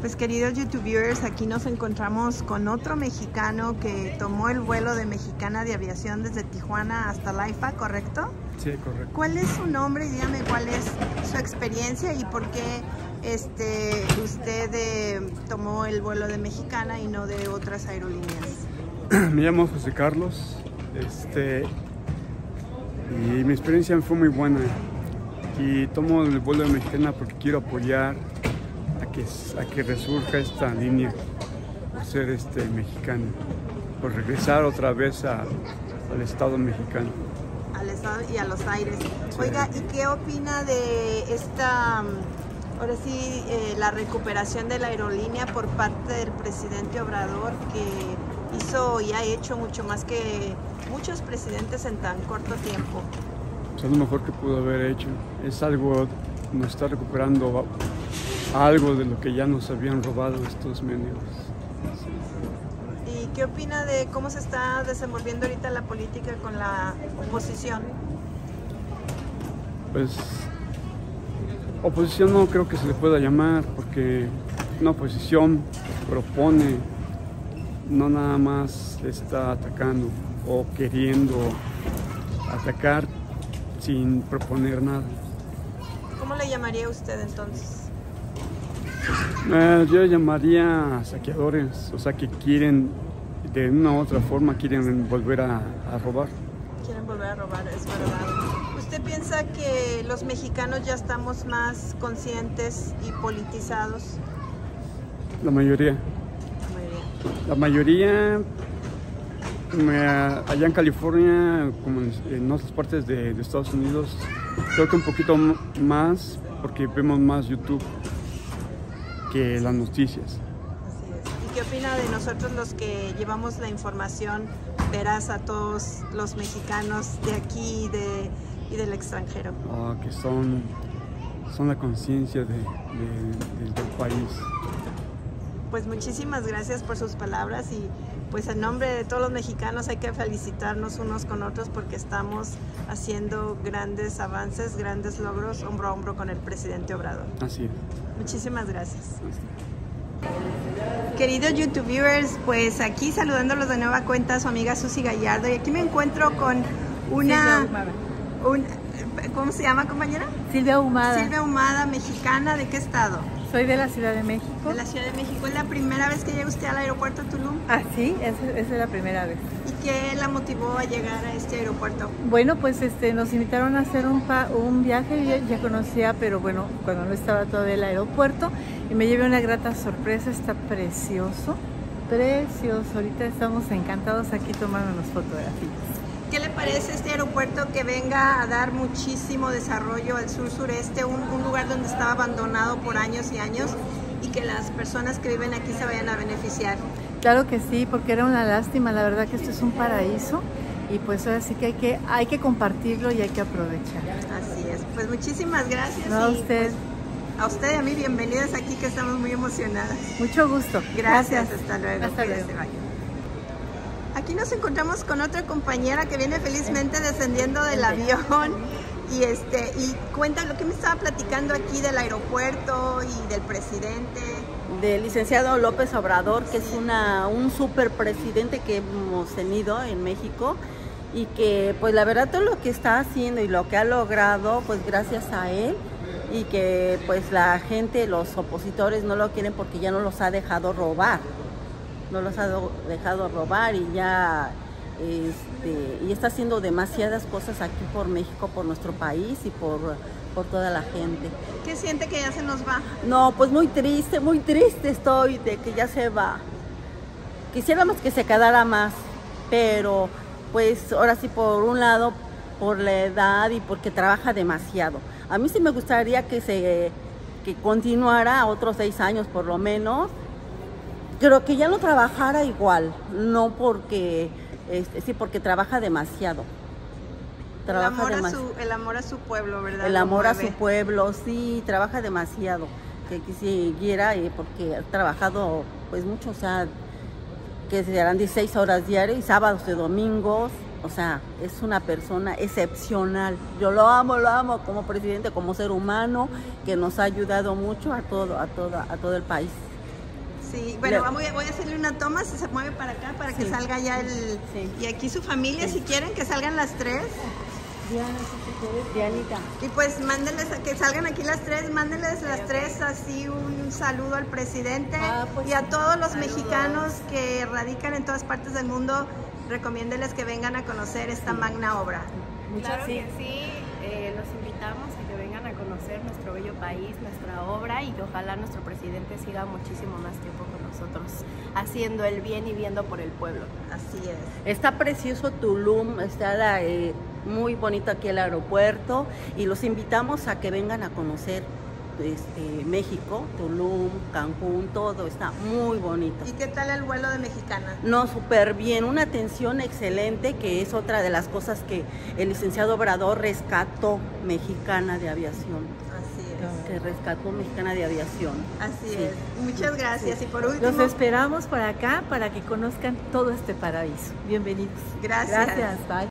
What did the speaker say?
Pues queridos youtubers, aquí nos encontramos con otro mexicano que tomó el vuelo de Mexicana de Aviación desde Tijuana hasta Laifa, ¿correcto? Sí, correcto. ¿Cuál es su nombre y dígame cuál es su experiencia y por qué este, usted eh, tomó el vuelo de Mexicana y no de otras aerolíneas? Me llamo José Carlos este, y mi experiencia fue muy buena y tomo el vuelo de Mexicana porque quiero apoyar a que resurja esta línea por ser este mexicano, por regresar otra vez al Estado mexicano. Al Estado y a los aires. Oiga, ¿y qué opina de esta, ahora sí, eh, la recuperación de la aerolínea por parte del presidente Obrador que hizo y ha hecho mucho más que muchos presidentes en tan corto tiempo? Es lo mejor que pudo haber hecho. Es algo, nos está recuperando algo de lo que ya nos habían robado estos medios. ¿Y qué opina de cómo se está desenvolviendo ahorita la política con la oposición? Pues oposición no creo que se le pueda llamar porque una oposición propone, no nada más está atacando o queriendo atacar sin proponer nada. ¿Cómo le llamaría usted entonces? Eh, yo llamaría saqueadores, o sea que quieren, de una u otra forma, quieren volver a, robar. Quieren volver a robar, es verdad. ¿Usted piensa que los mexicanos ya estamos más conscientes y politizados? La mayoría. La mayoría. allá en California, como en, otras partes de Estados Unidos, creo que un poquito más porque vemos más YouTube que las noticias. Así es. ¿Y qué opina de nosotros los que llevamos la información veraz a todos los mexicanos de aquí y, de, y del extranjero? Ah, que son, son la conciencia de, del país. Pues muchísimas gracias por sus palabras y pues en nombre de todos los mexicanos hay que felicitarnos unos con otros porque estamos haciendo grandes avances, grandes logros hombro a hombro con el presidente Obrador. Así es. Muchísimas gracias. Queridos YouTubers, pues aquí saludándolos de nueva cuenta su amiga Susy Gallardo y aquí me encuentro con una... Un, ¿Cómo se llama compañera? Silvia Humada. Silvia Humada, mexicana, ¿de qué estado? Soy de la Ciudad de México. De la Ciudad de México. ¿Es la primera vez que llega usted al aeropuerto Tulum? Ah, sí, esa, es la primera vez. ¿Y qué la motivó a llegar a este aeropuerto? Bueno, pues este, nos invitaron a hacer un, un viaje, ya, ya conocía, pero bueno, cuando no estaba todavía el aeropuerto, y me llevé una grata sorpresa, está precioso, precioso. Ahorita estamos encantados aquí tomándonos fotografías. ¿Qué le parece este aeropuerto que venga a dar muchísimo desarrollo al sur-sureste, un, lugar donde estaba abandonado por años y años y que las personas que viven aquí se vayan a beneficiar? Claro que sí, porque era una lástima, la verdad que esto es un paraíso y pues ahora sí que hay que, hay que compartirlo y hay que aprovechar. Así es, pues muchísimas gracias. a usted. Pues, a usted y a mí, bienvenidas aquí que estamos muy emocionadas. Mucho gusto. Gracias, hasta luego. Hasta luego. Aquí nos encontramos con otra compañera que viene felizmente descendiendo del avión. Y este y cuenta lo que me estaba platicando aquí del aeropuerto y del presidente. Del licenciado López Obrador, que es una, un super presidente que hemos tenido en México. Y que pues la verdad todo lo que está haciendo y lo que ha logrado pues gracias a él. Y que pues la gente, los opositores no lo quieren porque ya no los ha dejado robar no los ha dejado robar y ya este, y está haciendo demasiadas cosas aquí por México, por nuestro país y por, por toda la gente. ¿Qué siente que ya se nos va? No, pues muy triste, muy triste estoy de que ya se va. Quisiéramos que se quedara más, pero pues ahora sí por un lado por la edad y porque trabaja demasiado. A mí sí me gustaría que se que continuara otros seis años por lo menos creo que ya no trabajara igual, no porque, este, sí, porque trabaja demasiado. Trabaja el, amor a su, el amor a su pueblo, ¿verdad? El amor a su pueblo, sí, trabaja demasiado. Que quisiera, eh, porque ha trabajado pues mucho, o sea, que serán 16 horas diarias y sábados y domingos. O sea, es una persona excepcional. Yo lo amo, lo amo como presidente, como ser humano, que nos ha ayudado mucho a todo, a todo, a todo el país. Sí, bueno, a- voy a hacerle una toma, si se mueve para acá, para que salga ya el... Sí. Y aquí su familia, si quieren, que salgan las tres. Diana, si te quieres. Dianita. Y pues mándenles, a que salgan aquí las tres, mándenles las tres así un saludo al presidente Ah, pues y a todos los Saludos. mexicanos que radican en todas partes del mundo, recomiéndenles que vengan a conocer esta magna obra. Claro que sí, eh, los invitamos a que vengan a conocer nuestro bello país, nuestra obra y que ojalá nuestro presidente siga muchísimo más tiempo con nosotros, haciendo el bien y viendo por el pueblo. Así es. Está precioso Tulum, está la, eh, muy bonito aquí el aeropuerto y los invitamos a que vengan a conocer este, México, Tulum, Cancún, todo está muy bonito. ¿Y qué tal el vuelo de Mexicana? No, súper bien, una atención excelente que es otra de las cosas que el licenciado Obrador rescató Mexicana de Aviación, Así es. que rescató Mexicana de Aviación. Así Sí. es. Muchas gracias. Y por último, Los esperamos por acá para que conozcan todo este paraíso. Bienvenidos. Gracias. Gracias, bye.